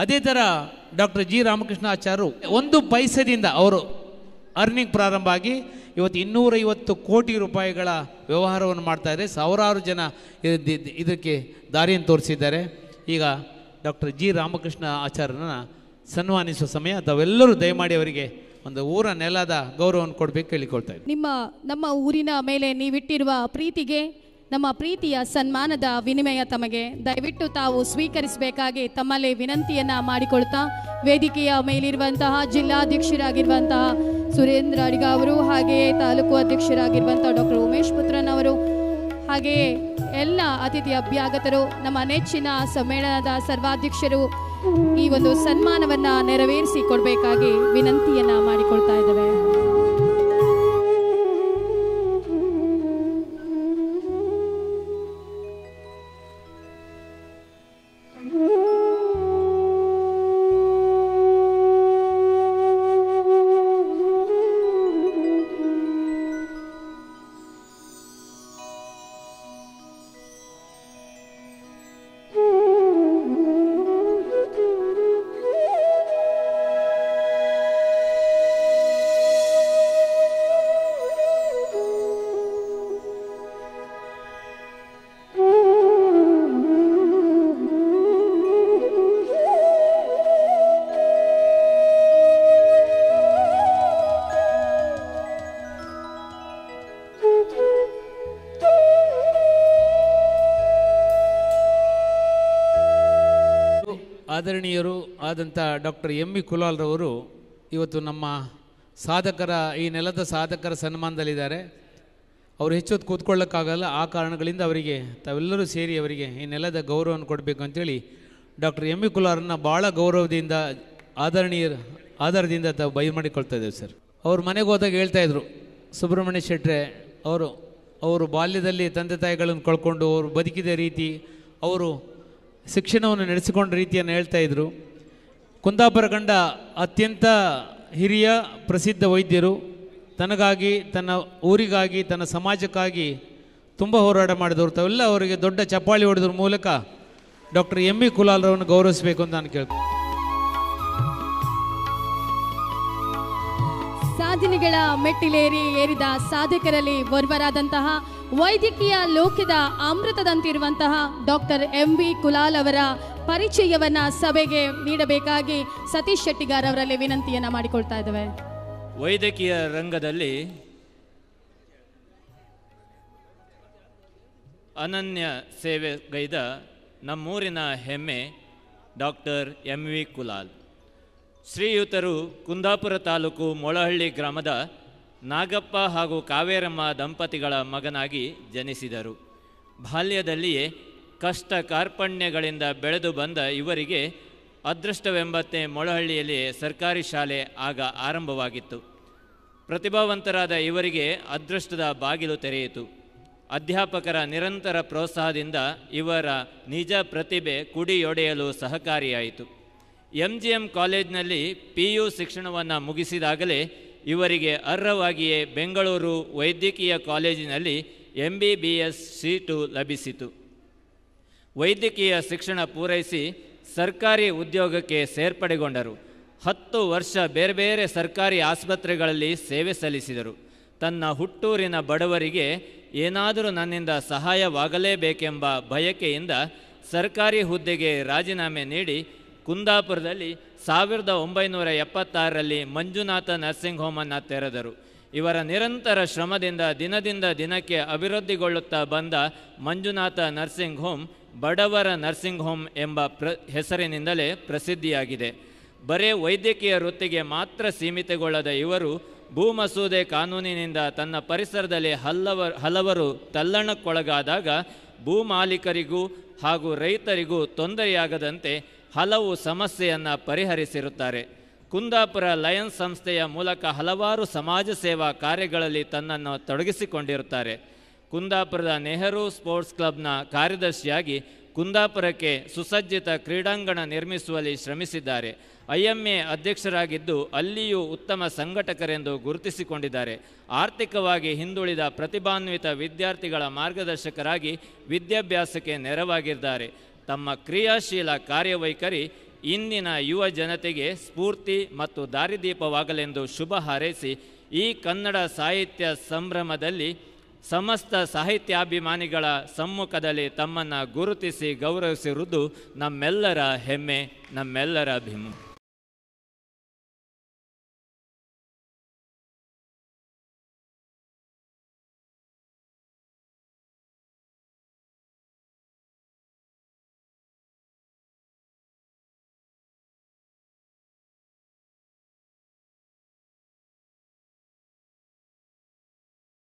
ಅದೇ ಥರ doctor G Ramakrishna ಆಚಾರ್ಯರು ಒಂದು ಪೈಸದಿಂದ ಅವರು ಅರ್ನಿಂಗ್ ಪ್ರಾರಂಭ ಆಗಿ ಇವತ್ತು ಇನ್ನೂರೈವತ್ತು ಕೋಟಿ ರೂಪಾಯಿಗಳ ವ್ಯವಹಾರವನ್ನು ಮಾಡ್ತಾ ಇದ್ದಾರೆ. ಸಾವಿರಾರು ಜನ ಇದ್- ಇದ್- ಇದಕ್ಕೆ ದಾರಿಯನ್ನು ತೋರಿಸಿದ್ದಾರೆ. ಈಗ ಡಾಕ್ಟರ್ ಜಿ ರಾಮಕೃಷ್ಣ ಆಚಾರ್ಯನ ಸನ್ಮಾನಿಸುವ ಸಮಯ. ತಾವೆಲ್ಲರೂ ದಯಮಾಡಿ ಅವರಿಗೆ ಒಂದು ಊರ ನೆಲದ ಗೌರವವನ್ನು ಕೊಡಬೇಕು ಕೇಳಿಕೊಳ್ತಾ ಇದ್ದೀನಿ. ನಿಮ್ಮ, ನಮ್ಮ ಊರಿನ ಮೇಲೆ ನೀವಿಟ್ಟಿರುವ ಪ್ರೀತಿಗೆ ನಮ್ಮ ಪ್ರೀತಿಯ ಸನ್ಮಾನದ ವಿನಿಮಯ ತಮಗೆ. ದಯವಿಟ್ಟು ತಾವು ಸ್ವೀಕರಿಸಬೇಕಾಗಿ ತಮ್ಮಲ್ಲಿ ವಿನಂತಿಯನ್ನ ಮಾಡಿಕೊಳ್ತಾ ವೇದಿಕೆಯ ಮೇಲಿರುವಂತಹ ಜಿಲ್ಲಾಧ್ಯಕ್ಷರಾಗಿರುವಂತಹ ಸುರೇಂದ್ರ ಅಡಿಗ ಅವರು ಹಾಗೆಯೇ ತಾಲೂಕು ಅಧ್ಯಕ್ಷರಾಗಿರುವಂತಹ ಡಾಕ್ಟರ್ ಉಮೇಶ್ ಪುತ್ರನ್ ಅವರು ಹಾಗೆಯೇ ಎಲ್ಲ ಅತಿಥಿ ಅಭ್ಯಾಗತರು, ನಮ್ಮ ನೆಚ್ಚಿನ ಸಮ್ಮೇಳನದ ಸರ್ವಾಧ್ಯಕ್ಷರು ಈ ಒಂದು ಸನ್ಮಾನವನ್ನ ನೆರವೇರಿಸಿ ಕೊಡಬೇಕಾಗಿ ವಿನಂತಿಯನ್ನ ಮಾಡಿಕೊಳ್ತಾ ಇದ್ದೇವೆ. ಆದರಣೀಯರು ಆದಂಥ ಡಾಕ್ಟರ್ ಎಂ ವಿ ಕುಲಾಲ್ರವರು ಇವತ್ತು ನಮ್ಮ ಸಾಧಕರ, ಈ ನೆಲದ ಸಾಧಕರ ಸನ್ಮಾನದಲ್ಲಿದ್ದಾರೆ. ಅವರು ಹೆಚ್ಚು ಹೊತ್ತು ಕೂತ್ಕೊಳ್ಳೋಕ್ಕಾಗಲ್ಲ, ಆ ಕಾರಣಗಳಿಂದ ಅವರಿಗೆ ತಾವೆಲ್ಲರೂ ಸೇರಿ ಅವರಿಗೆ ಈ ನೆಲದ ಗೌರವವನ್ನು ಕೊಡಬೇಕು ಅಂಥೇಳಿ ಡಾಕ್ಟರ್ ಎಂ ವಿ ಕುಲಾರನ್ನ ಭಾಳ ಗೌರವದಿಂದ ಆದರಣೀಯ ಆಧಾರದಿಂದ ತಾವು ಬಯಲು ಮಾಡಿಕೊಳ್ತಾ ಇದ್ದೇವೆ ಸರ್. ಅವ್ರ ಮನೆಗೆ ಹೋದಾಗ ಹೇಳ್ತಾ ಇದ್ರು, ಸುಬ್ರಹ್ಮಣ್ಯ ಶೆಟ್ರೆ, ಅವರು ಅವರು ಬಾಲ್ಯದಲ್ಲಿ ತಂದೆ ತಾಯಿಗಳನ್ನು ಕಳ್ಕೊಂಡು ಅವರು ಬದುಕಿದ ರೀತಿ, ಅವರು ಶಿಕ್ಷಣವನ್ನು ನಡೆಸಿಕೊಂಡ ರೀತಿಯನ್ನು ಹೇಳ್ತಾ ಇದ್ದರು ಕುಂದಾಪುರ ಕಂಡ ಅತ್ಯಂತ ಹಿರಿಯ ಪ್ರಸಿದ್ಧ ವೈದ್ಯರು. ತನಗಾಗಿ, ತನ್ನ ಊರಿಗಾಗಿ, ತನ್ನ ಸಮಾಜಕ್ಕಾಗಿ ತುಂಬ ಹೋರಾಟ ಮಾಡಿದವರು. ತಾವೆಲ್ಲ ಅವರಿಗೆ ದೊಡ್ಡ ಚಪ್ಪಾಳಿ ಹೊಡೆದ್ರ ಮೂಲಕ ಡಾಕ್ಟರ್ ಎಂ ಇ ಕುಲಾಲ್ರವನ್ನು ಗೌರವಿಸಬೇಕು ಅಂತ ನಾನು ಕೇಳ್ತೀನಿ ಸಾಧನೆಗಳ ಮೆಟ್ಟಿಲೇರಿ ಏರಿದ ಸಾಧಕರಲ್ಲಿ ಒರ್ವರಾದಂತಹ ವೈದ್ಯಕೀಯ ಲೋಕದ ಅಮೃತದಂತಿರುವಂತಹ ಡಾಕ್ಟರ್ ಎಂ ವಿ ಕುಲಾಲ್ ಅವರ ಪರಿಚಯವನ್ನ ಸಭೆಗೆ ನೀಡಬೇಕಾಗಿ ಸತೀಶ್ ಶೆಟ್ಟಿಗಾರ್ ಅವರಲ್ಲಿ ವಿನಂತಿಯನ್ನ ಮಾಡಿಕೊಳ್ತಾ ಇದ್ದೇವೆ. ವೈದ್ಯಕೀಯ ರಂಗದಲ್ಲಿ ಅನನ್ಯ ಸೇವೆಗೈದ ನಮ್ಮೂರಿನ ಹೆಮ್ಮೆ ಡಾಕ್ಟರ್ ಎಂ ವಿ ಕುಲಾಲ್. ಶ್ರೀಯುತರು ಕುಂದಾಪುರ ತಾಲೂಕು ಮೊಳಹಳ್ಳಿ ಗ್ರಾಮದ ನಾಗಪ್ಪ ಹಾಗೂ ಕಾವೇರಮ್ಮ ದಂಪತಿಗಳ ಮಗನಾಗಿ ಜನಿಸಿದರು. ಬಾಲ್ಯದಲ್ಲಿಯೇ ಕಷ್ಟ ಕಾರ್ಪಣ್ಯಗಳಿಂದ ಬೆಳೆದು ಬಂದ ಇವರಿಗೆ ಅದೃಷ್ಟವೆಂಬತ್ತೆ ಮೊಳಹಳ್ಳಿಯಲ್ಲಿ ಸರ್ಕಾರಿ ಶಾಲೆ ಆಗ ಆರಂಭವಾಗಿತ್ತು. ಪ್ರತಿಭಾವಂತರಾದ ಇವರಿಗೆ ಅದೃಷ್ಟದ ಬಾಗಿಲು ತೆರೆಯಿತು. ಅಧ್ಯಾಪಕರ ನಿರಂತರ ಪ್ರೋತ್ಸಾಹದಿಂದ ಇವರ ನಿಜ ಪ್ರತಿಭೆ ಕುಡಿಯೊಡೆಯಲು ಸಹಕಾರಿಯಾಯಿತು. ಎಂ ಜಿ ಎಂ ಕಾಲೇಜಿನಲ್ಲಿ ಪಿ ಯು ಶಿಕ್ಷಣವನ್ನು ಮುಗಿಸಿದಾಗಲೇ ಇವರಿಗೆ ಅರ್ಹವಾಗಿಯೇ ಬೆಂಗಳೂರು ವೈದ್ಯಕೀಯ ಕಾಲೇಜಿನಲ್ಲಿ M B B S seat ಲಭಿಸಿತು. ವೈದ್ಯಕೀಯ ಶಿಕ್ಷಣ ಪೂರೈಸಿ ಸರ್ಕಾರಿ ಉದ್ಯೋಗಕ್ಕೆ ಸೇರ್ಪಡೆಗೊಂಡರು. ಹತ್ತು ವರ್ಷ ಬೇರೆ ಬೇರೆ ಸರ್ಕಾರಿ ಆಸ್ಪತ್ರೆಗಳಲ್ಲಿ ಸೇವೆ ಸಲ್ಲಿಸಿದರು. ತನ್ನ ಹುಟ್ಟೂರಿನ ಬಡವರಿಗೆ ಏನಾದರೂ ನನ್ನಿಂದ ಸಹಾಯವಾಗಲೇಬೇಕೆಂಬ ಬಯಕೆಯಿಂದ ಸರ್ಕಾರಿ ಹುದ್ದೆಗೆ ರಾಜೀನಾಮೆ ನೀಡಿ ಕುಂದಾಪುರದಲ್ಲಿ ಸಾವಿರದ ಒಂಬೈನೂರ ಎಪ್ಪತ್ತಾರರಲ್ಲಿ ಮಂಜುನಾಥ ನರ್ಸಿಂಗ್ ಹೋಮನ್ನು ತೆರೆದರು. ಇವರ ನಿರಂತರ ಶ್ರಮದಿಂದ ದಿನದಿಂದ ದಿನಕ್ಕೆ ಅಭಿವೃದ್ಧಿಗೊಳ್ಳುತ್ತಾ ಬಂದ ಮಂಜುನಾಥ ನರ್ಸಿಂಗ್ ಹೋಮ್ ಬಡವರ ನರ್ಸಿಂಗ್ ಹೋಮ್ ಎಂಬ ಪ್ರ, ಹೆಸರಿನಿಂದಲೇ ಪ್ರಸಿದ್ಧಿಯಾಗಿದೆ. ಬರೇ ವೈದ್ಯಕೀಯ ವೃತ್ತಿಗೆ ಮಾತ್ರ ಸೀಮಿತಗೊಳ್ಳದ ಇವರು ಭೂಮಸೂದೆ ಕಾನೂನಿನಿಂದ ತನ್ನ ಪರಿಸರದಲ್ಲಿ ಹಲ್ಲವ, ಹಲವರು ತಲ್ಲಣಕ್ಕೊಳಗಾದಾಗ ಭೂ ಮಾಲೀಕರಿಗೂ ಹಾಗೂ ರೈತರಿಗೂ ತೊಂದರೆಯಾಗದಂತೆ ಹಲವು ಸಮಸ್ಯೆಯನ್ನು ಪರಿಹರಿಸಿರುತ್ತಾರೆ. ಕುಂದಾಪುರ ಲಯನ್ಸ್ ಸಂಸ್ಥೆಯ ಮೂಲಕ ಹಲವಾರು ಸಮಾಜ ಸೇವಾ ಕಾರ್ಯಗಳಲ್ಲಿ ತನ್ನನ್ನು ತೊಡಗಿಸಿಕೊಂಡಿರುತ್ತಾರೆ. ಕುಂದಾಪುರದ ನೆಹರು ಸ್ಪೋರ್ಟ್ಸ್ ಕ್ಲಬ್ನ ಕಾರ್ಯದರ್ಶಿಯಾಗಿ ಕುಂದಾಪುರಕ್ಕೆ ಸುಸಜ್ಜಿತ ಕ್ರೀಡಾಂಗಣ ನಿರ್ಮಿಸುವಲ್ಲಿ ಶ್ರಮಿಸಿದ್ದಾರೆ. ಐಎಂಎ ಅಧ್ಯಕ್ಷರಾಗಿದ್ದು ಅಲ್ಲಿಯೂ ಉತ್ತಮ ಸಂಘಟಕರೆಂದು ಗುರುತಿಸಿಕೊಂಡಿದ್ದಾರೆ. ಆರ್ಥಿಕವಾಗಿ ಹಿಂದುಳಿದ ಪ್ರತಿಭಾನ್ವಿತ ವಿದ್ಯಾರ್ಥಿಗಳ ಮಾರ್ಗದರ್ಶಕರಾಗಿ ವಿದ್ಯಾಭ್ಯಾಸಕ್ಕೆ ನೆರವಾಗಿದ್ದಾರೆ. ತಮ್ಮ ಕ್ರಿಯಾಶೀಲ ಕಾರ್ಯವೈಖರಿ ಇಂದಿನ ಯುವ ಜನತೆಗೆ ಸ್ಫೂರ್ತಿ ಮತ್ತು ದಾರಿದೀಪವಾಗಲೆಂದು ಶುಭ ಹಾರೈಸಿ, ಈ ಕನ್ನಡ ಸಾಹಿತ್ಯ ಸಂಭ್ರಮದಲ್ಲಿ ಸಮಸ್ತ ಸಾಹಿತ್ಯಾಭಿಮಾನಿಗಳ ಸಮ್ಮುಖದಲ್ಲಿ ತಮ್ಮನ್ನು ಗುರುತಿಸಿ ಗೌರವಿಸಿರುವುದು ನಮ್ಮೆಲ್ಲರ ಹೆಮ್ಮೆ, ನಮ್ಮೆಲ್ಲರ ಅಭಿಮಾನ